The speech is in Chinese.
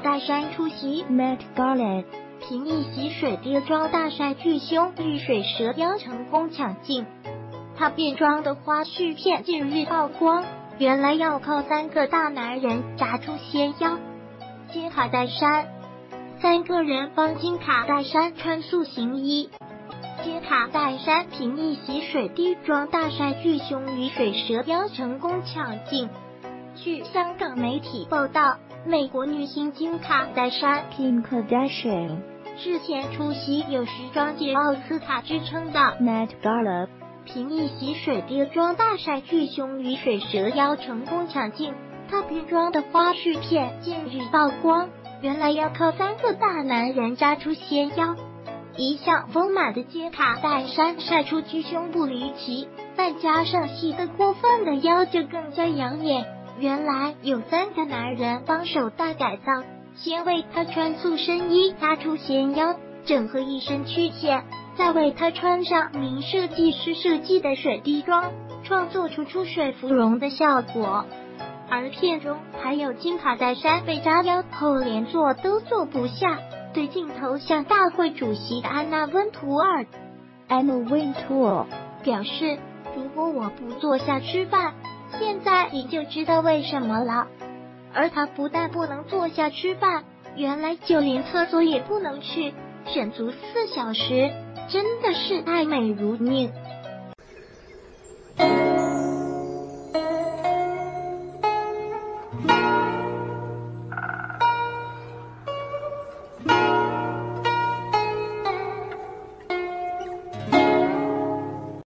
大山出席 Met Gala，凭一袭水滴装大晒巨胸遇水蛇腰成功抢镜。他变装的花絮片近日曝光，原来要靠三个大男人扎出纤腰。金卡戴珊，三个人帮金卡戴珊穿塑形衣。金卡戴珊凭一袭水滴装大晒巨胸与水蛇腰成功抢镜。据香港媒体报道，美国女星金卡戴珊 Kim Kardashian 日前出席有时装界奥斯卡之称的 Met Gala，凭一袭水滴装大晒巨胸与水蛇腰成功抢镜。她变装的花絮片近日曝光，原来要靠三个大男人扎出纤腰。一向丰满的金卡戴珊晒出巨胸不离奇，再加上细的过分的腰就更加养眼。原来有三个男人帮手大改造，先为他穿塑身衣扎出纤腰，整合一身曲线，再为他穿上名设计师设计的水滴装，创作出出水芙蓉的效果。而片中还有金卡戴珊被扎腰后连坐都坐不下，对镜头向大会主席安娜温图尔 Anna w i n t o r 表示：“如果我不坐下吃饭，现在你就知道为什么了。”而他不但不能坐下吃饭，原来就连厕所也不能去，选足四小时，真的是爱美如命。